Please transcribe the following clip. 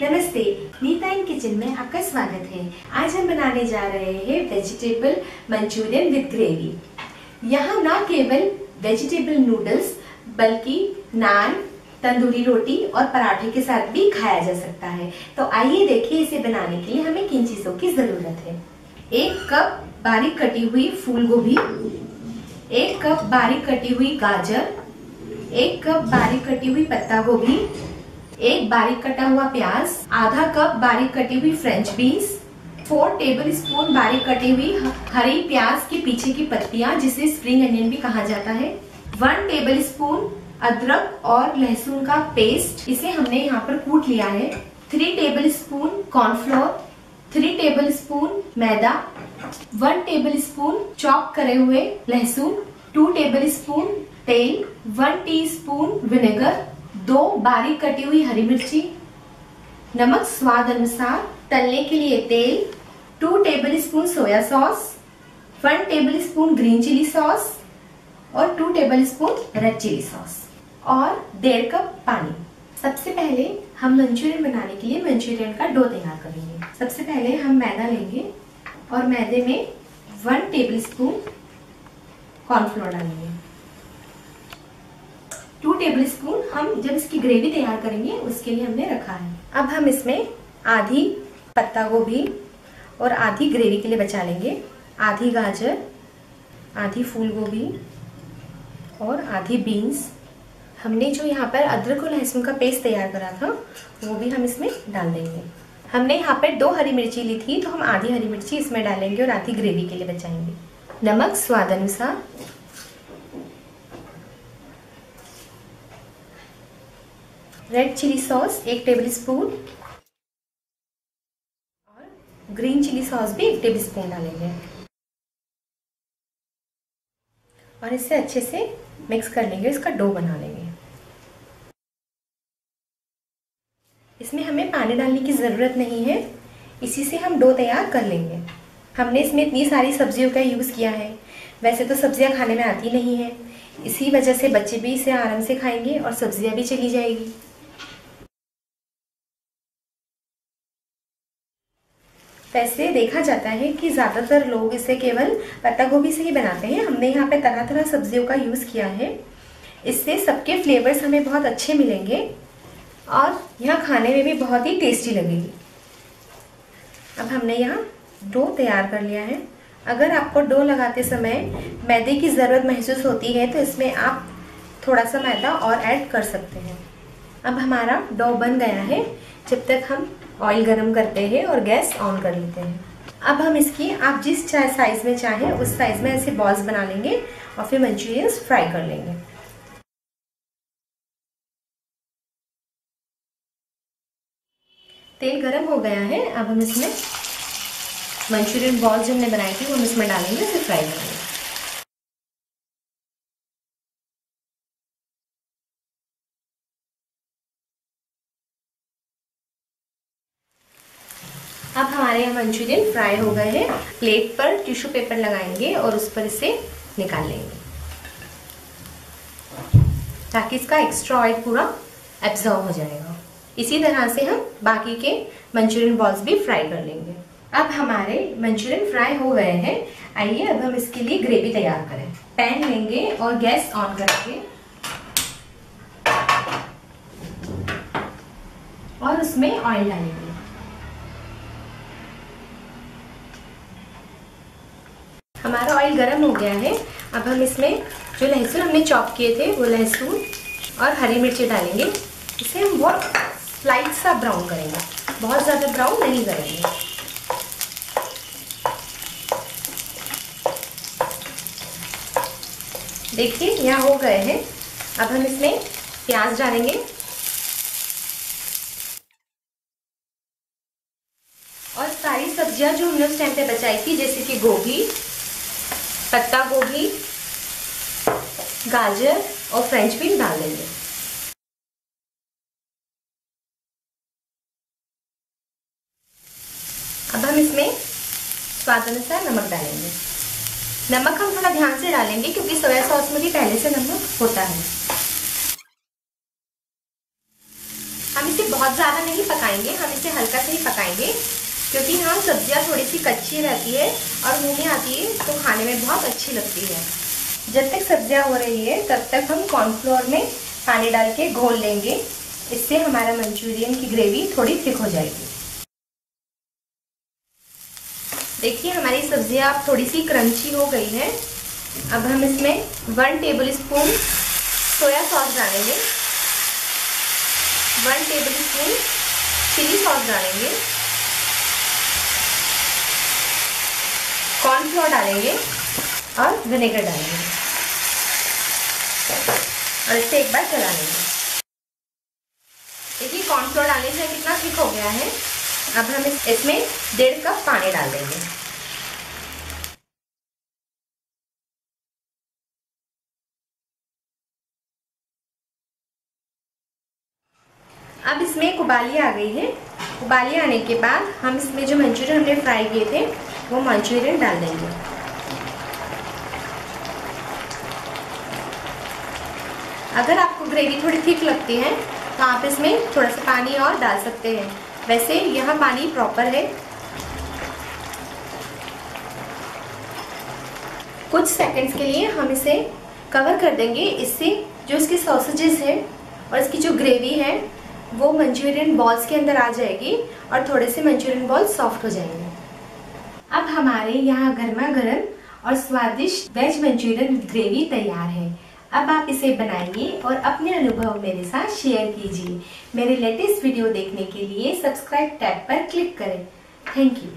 नमस्ते, Nita in kitchen में आपका स्वागत है। आज हम बनाने जा रहे हैं वेजिटेबल मंचूरियन विद ग्रेवी यहाँ न केवल वेजिटेबल नूडल्स बल्कि नान, तंदूरी रोटी और पराठे के साथ भी खाया जा सकता है। तो आइए देखिए इसे बनाने के लिए हमें किन चीज़ों की ज़रूरत है। एक कप बारीक कटी हुई फूल गोभी एक कप बारीक कटी हुई गाजर, एक कप बारीक कटी हुई पत्ता गोभी एक बारीक कटा हुआ प्याज, आधा कप बारीक कटी हुई French beans four tablespoon बारीक कटी हुई हरी प्याज के पीछे की पत्तियाँ, जिसे स्प्रिंग अनियन भी कहा जाता है। वन टेबल स्पून अदरक और लहसुन का पेस्ट इसे हमने यहाँ पर कूट लिया है। Three tablespoon cornflour three tablespoon मैदा वन टेबल स्पून चॉप करे हुए लहसुन टू टेबल स्पून तेल वन टी स्पून विनेगर दो बारीक कटी हुई हरी मिर्ची, नमक स्वाद अनुसार तलने के लिए तेल two tablespoon soya sauce one tablespoon green chilli sauce और two tablespoon red chilli sauce और डेढ़ कप पानी। सबसे पहले हम मंचूरियन बनाने के लिए मंचूरियन का डो तैयार करेंगे। सबसे पहले हम मैदा लेंगे और मैदे में वन टेबल स्पून कॉर्नफ्लोर डालेंगे। टू टेबल स्पून हम जब इसकी ग्रेवी तैयार करेंगे, उसके लिए हमने रखा है। अब हम इसमें आधी पत्ता गोभी और आधी ग्रेवी के लिए बचा लेंगे। आधी गाजर, आधी फूल गोभी और आधी बीन्स। हमने जो यहाँ पर अदरक और लहसुन का पेस्ट तैयार करा था, वो भी हम इसमें डाल देंगे। हमने यहाँ पर दो हरी मिर्ची ली थी तो हम आधी हरी मिर्ची इसमें डालेंगे और आधी ग्रेवी के लिए बचाएँगे। नमक स्वाद अनुसार रेड चिली सॉस एक टेबल स्पून और ग्रीन चिली सॉस भी एक टेबल स्पून डालेंगे. और इसे अच्छे से मिक्स कर लेंगे, इसका डो बना लेंगे. इसमें हमें पानी डालने की ज़रूरत नहीं है. इसी से हम डो तैयार कर लेंगे. हमने इसमें इतनी सारी सब्जियों का यूज़ किया है. वैसे तो सब्ज़ियाँ खाने में आती नहीं है. इसी वजह से बच्चे भी इसे आराम से खाएँगे और सब्ज़ियाँ भी चली जाएगी. वैसे देखा जाता है कि ज़्यादातर लोग इसे केवल पत्ता गोभी से ही बनाते हैं। हमने यहाँ पे तरह तरह सब्जियों का यूज़ किया है। इससे सबके फ्लेवर्स हमें बहुत अच्छे मिलेंगे और यह खाने में भी बहुत ही टेस्टी लगेगी। अब हमने यहाँ डो तैयार कर लिया है। अगर आपको डो लगाते समय मैदे की ज़रूरत महसूस होती है तो इसमें आप थोड़ा सा मैदा और ऐड कर सकते हैं। अब हमारा डो बन गया है, जब तक हम ऑयल गरम करते हैं और गैस ऑन कर लेते हैं। अब हम इसकी, आप जिस साइज़ में चाहें, उस साइज़ में ऐसे बॉल्स बना लेंगे और फिर मंचूरियंस फ्राई कर लेंगे। तेल गरम हो गया है, अब हम इसमें मंचूरियन बॉल्स जो हमने बनाई थी, वो हम इसमें डालेंगे फिर फ्राई करेंगे। अब हमारे यहाँ मंचूरियन फ्राई हो गए हैं। प्लेट पर टिश्यू पेपर लगाएँगे और उस पर इसे निकाल लेंगे। ताकि इसका एक्स्ट्रा ऑयल पूरा एब्जॉर्व हो जाएगा। इसी तरह से हम बाकी के मंचूरियन बॉल्स भी फ्राई कर लेंगे। अब हमारे मंचूरियन फ्राई हो गए हैं। आइए अब हम इसके लिए ग्रेवी तैयार करें। पैन लेंगे और गैस ऑन करेंगे और उसमें ऑयल डालेंगे। हमारा ऑयल गर्म हो गया है। अब हम इसमें जो लहसुन हमने चॉप किए थे, वो लहसुन और हरी मिर्ची डालेंगे। इसे हम बहुत लाइट सा ब्राउन करेंगे। बहुत ज़्यादा ब्राउन नहीं करेंगे। देखिए, यहाँ हो गए हैं। अब हम इसमें प्याज डालेंगे। और सारी सब्ज़ियाँ जो हमने उस टाइम पे बचाई थी, जैसे कि गोभी पत्ता गोभी, गाजर और फ्रेंच बीन डाल देंगे। अब हम इसमें स्वाद अनुसार नमक डालेंगे। नमक हम थोड़ा ध्यान से डालेंगे क्योंकि सोया सॉस में भी पहले से नमक होता है। हम इसे बहुत ज़्यादा नहीं पकाएँगे, हम इसे हल्का से ही पकाएँगे। क्योंकि हाँ सब्ज़ियाँ थोड़ी सी कच्ची रहती है और मुँह में आती है तो खाने में बहुत अच्छी लगती है। जब तक सब्ज़ियाँ हो रही है, तब तक हम कॉर्नफ्लोर में पानी डाल के घोल लेंगे। इससे हमारा मंचूरियन की ग्रेवी थोड़ी थिक हो जाएगी। देखिए, हमारी सब्ज़ियाँ अब थोड़ी सी क्रंची हो गई है। अब हम इसमें one tablespoon soya sauce डालेंगे। One tablespoon chilli sauce डालेंगे। कॉर्नफ्लोर डालेंगे और विनेगर डालेंगे। और इसे एक बार चला लेंगे। देखिए कॉर्नफ्लोर डालने से कितना थिक हो गया है। अब हम इसमें डेढ़ कप पानी डाल देंगे। अब इसमें एक उबाली आ गई है। उबाली आने के बाद हम इसमें जो मंचूरियन हमने फ्राई किए थे, वो मंचूरियन डाल देंगे। अगर आपको ग्रेवी थोड़ी थिक लगती है तो आप इसमें थोड़ा सा पानी और डाल सकते हैं। वैसे यहाँ पानी प्रॉपर है। कुछ सेकंड्स के लिए हम इसे कवर कर देंगे। इससे जो इसके सॉसेजेस हैं और इसकी जो ग्रेवी है वो मंचूरियन बॉल्स के अंदर आ जाएगी और थोड़े से मंचूरियन बॉल्स सॉफ्ट हो जाएँगे। अब हमारे यहाँ गर्मा गर्म और स्वादिष्ट वेज मंचूरियन ग्रेवी तैयार है। अब आप इसे बनाइए और अपने अनुभव मेरे साथ शेयर कीजिए। मेरे लेटेस्ट वीडियो देखने के लिए सब्सक्राइब टैब पर क्लिक करें। Thank you